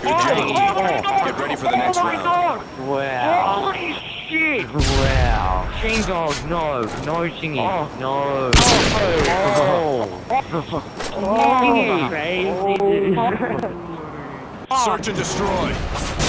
Good job. Oh, Get ready for the next oh round. god! Wow. Holy shit! Wow. Shingles, no, no singing, Oh. no. Oh. Oh, oh. crazy. Oh. Search and destroy.